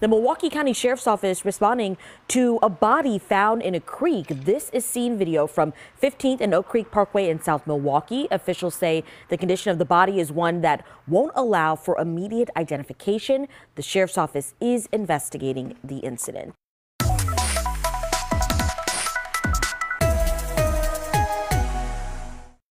The Milwaukee County Sheriff's Office responding to a body found in a creek. This is scene video from 15th and Oak Creek Parkway in South Milwaukee. Officials say the condition of the body is one that won't allow for immediate identification. The Sheriff's Office is investigating the incident.